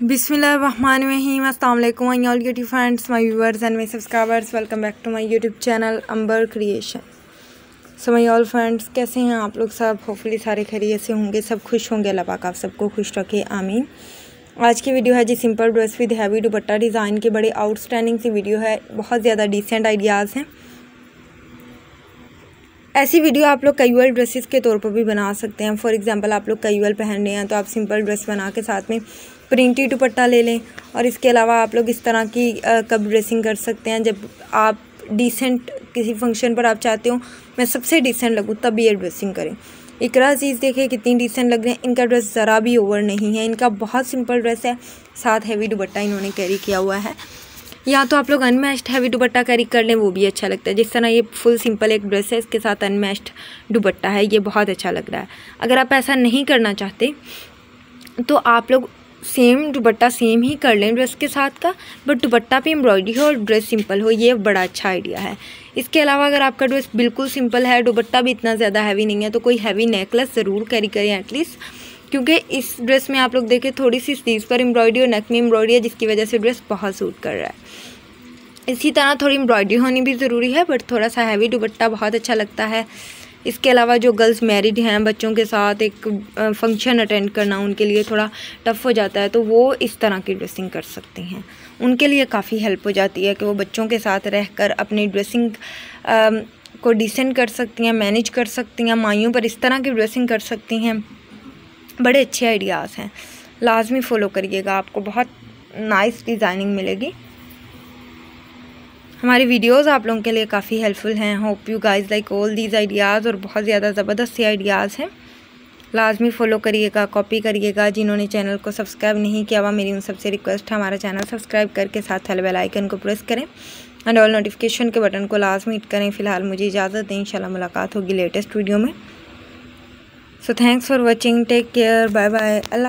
बिसमीम अल्लाम all YouTube friends my viewers and my subscribers welcome back to my YouTube channel Ambar creation so my all friends कैसे हैं आप लोग सब? Hopefully सारे खैरियत से होंगे, सब खुश होंगे। अल्लाह पाक आप सबको खुश रखे। आमीन। आज की वीडियो है जी simple dress with heavy dupatta design की। बड़ी आउटस्टैंडिंग सी वीडियो है। बहुत ज़्यादा डिसेंट आइडियाज़ हैं। ऐसी वीडियो आप लोग कैजुअल ड्रेसेस के तौर पर भी बना सकते हैं। फॉर एग्जांपल आप लोग कैजुअल पहन रहे हैं तो आप सिंपल ड्रेस बना के साथ में प्रिंटी दुपट्टा ले लें और इसके अलावा आप लोग इस तरह की कब ड्रेसिंग कर सकते हैं। जब आप डिसेंट किसी फ़ंक्शन पर आप चाहते हो, मैं सबसे डिसेंट लगूँ तब ये ड्रेसिंग करें। इकरा चीज़ देखिए, कितनी डिसेंट लग रहे हैं। इनका ड्रेस ज़रा भी ओवर नहीं है। इनका बहुत सिंपल ड्रेस है। साथ हैवी दुपट्टा इन्होंने कैरी किया हुआ है। या तो आप लोग अनमैच्ड हैवी दुपट्टा कैरी कर लें, वो भी अच्छा लगता है। जिस तरह ये फुल सिंपल एक ड्रेस है, इसके साथ अनमैच्ड दुपट्टा है, ये बहुत अच्छा लग रहा है। अगर आप ऐसा नहीं करना चाहते तो आप लोग सेम दुपट्टा सेम ही कर लें ड्रेस के साथ का बट दुपट्टा पे एम्ब्रॉयडरी हो और ड्रेस सिंपल हो, ये बड़ा अच्छा आइडिया है। इसके अलावा अगर आपका ड्रेस बिल्कुल सिंपल है, दुपट्टा भी इतना ज़्यादा हैवी नहीं है तो कोई हैवी नेकलेस ज़रूर कैरी करें एटलीस्ट क्योंकि इस ड्रेस में आप लोग देखें थोड़ी सी स्लीव पर एम्ब्रॉयडरी और नेक में एम्ब्रॉयडरी है, जिसकी वजह से ड्रेस बहुत सूट कर रहा है। इसी तरह थोड़ी एम्ब्रॉयडरी होनी भी ज़रूरी है बट थोड़ा सा हैवी दुपट्टा बहुत अच्छा लगता है। इसके अलावा जो गर्ल्स मैरिड हैं बच्चों के साथ एक फ़ंक्शन अटेंड करना उनके लिए थोड़ा टफ़ हो जाता है तो वो इस तरह की ड्रेसिंग कर सकती हैं। उनके लिए काफ़ी हेल्प हो जाती है कि वो बच्चों के साथ रहकर अपनी ड्रेसिंग को डिसेंट कर सकती हैं मैनेज कर सकती हैं, माइयों पर इस तरह की ड्रेसिंग कर सकती हैं। बड़े अच्छे आइडियाज़ हैं। लाजमी फ़ॉलो करिएगा, आपको बहुत नाइस डिज़ाइनिंग मिलेगी। हमारी वीडियोस आप लोगों के लिए काफ़ी हेल्पफुल हैं। Hope you guys like all these ideas और बहुत ज़्यादा ज़बरदस्त से आइडियाज़ हैं। लाजमी फॉलो करिएगा कॉपी करिएगा। जिन्होंने चैनल को सब्सक्राइब नहीं किया हुआ मेरी उन सबसे रिक्वेस्ट है, हमारा चैनल सब्सक्राइब करके साथ हेल बेल आइकन को प्रेस करें। एंड ऑल नोटिफिकेशन के बटन को लाजमी हिट करें। फ़िलहाल मुझे इजाज़त दें, इंशाल्लाह मुलाकात होगी लेटेस्ट वीडियो में। So thanks for watching take care bye bye Allah